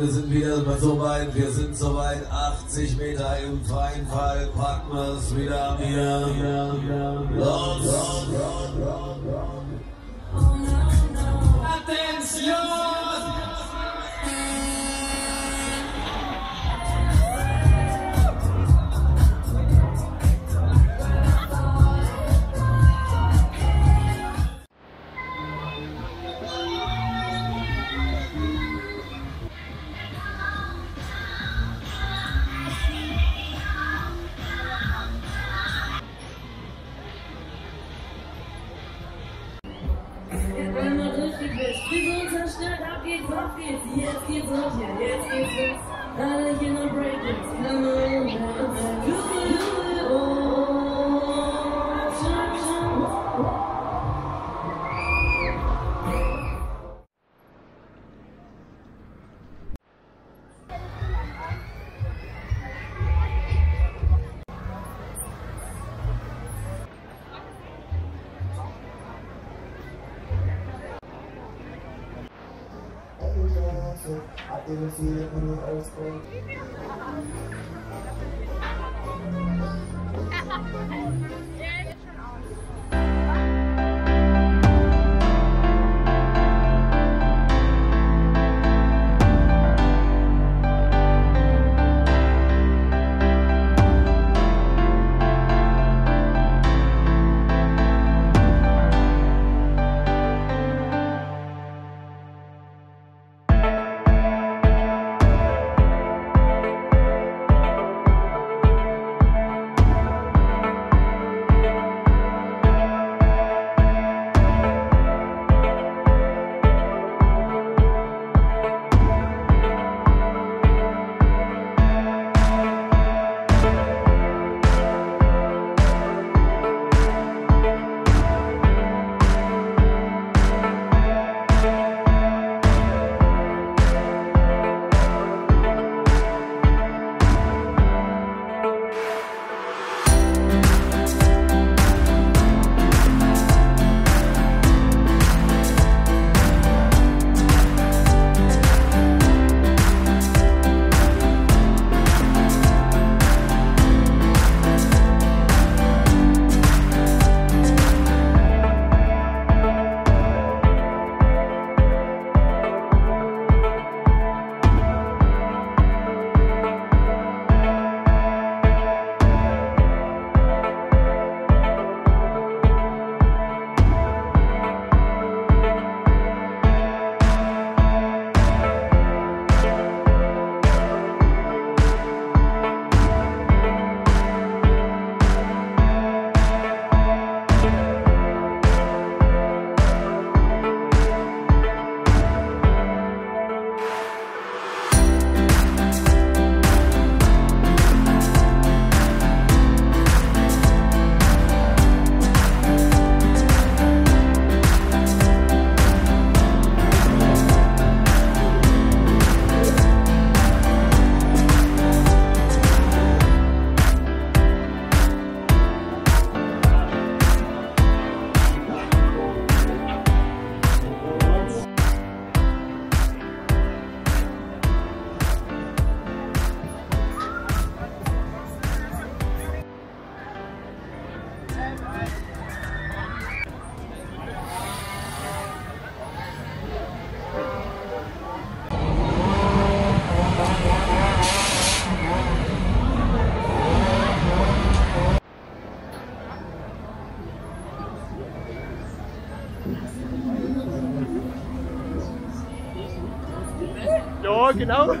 wir sind wieder so weit, wir sind so weit, 80 Meter im freien Fall, packen wir's wieder, wieder, wieder, wieder, wieder. Los, los, los, los, los. Attention! dog, you know?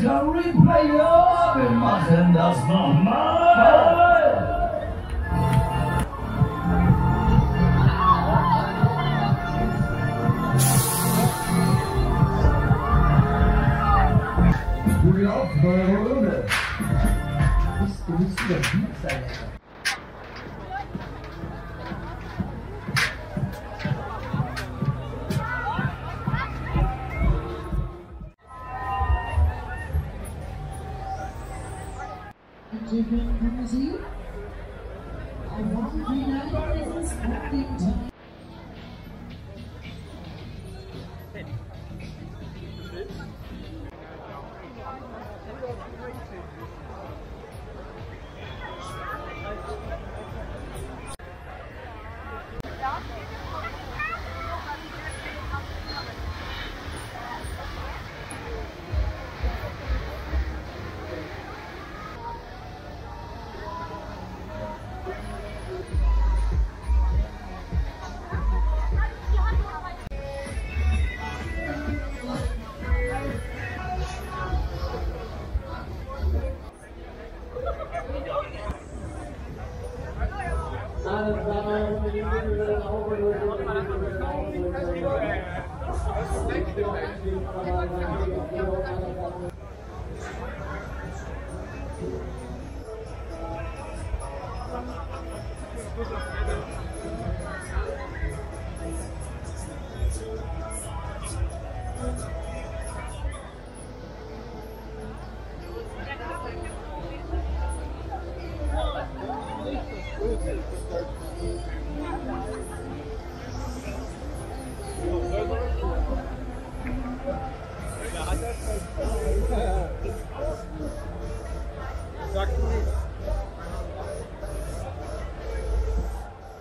Gary Player. Wir machen das nochmal. Gute Aufnahme, Runde. Du musst ja gut sein,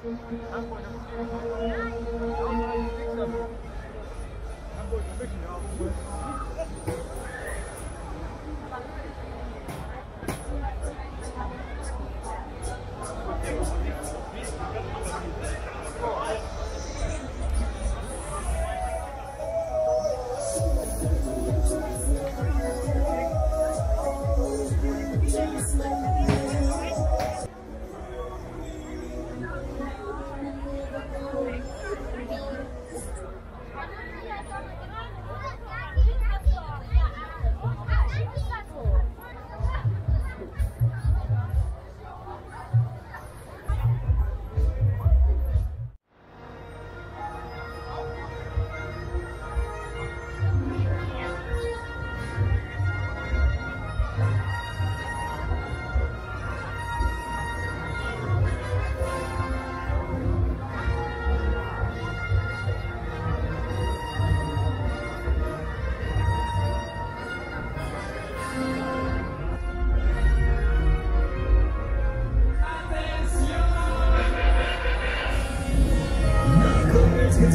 Hamburg, München, ja.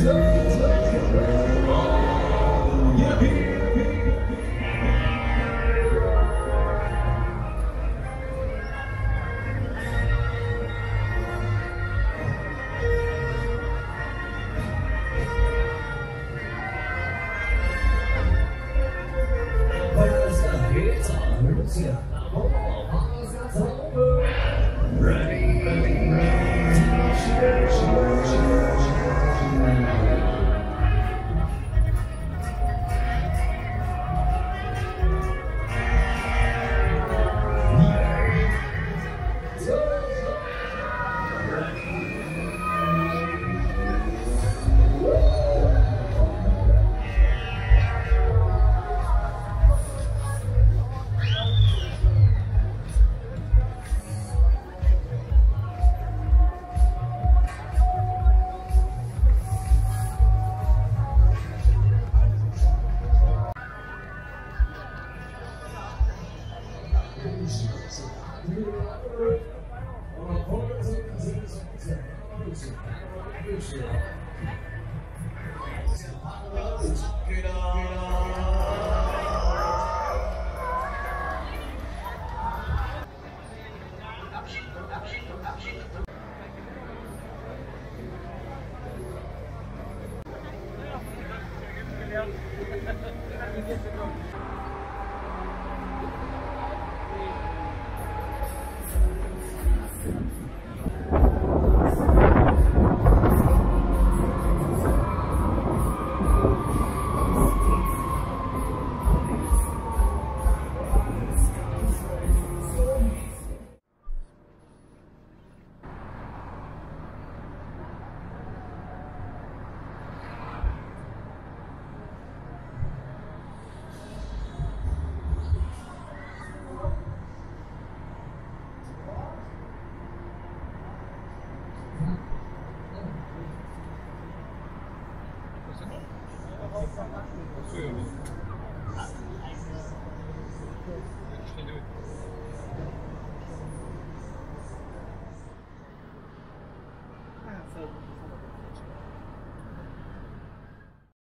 do. Ja.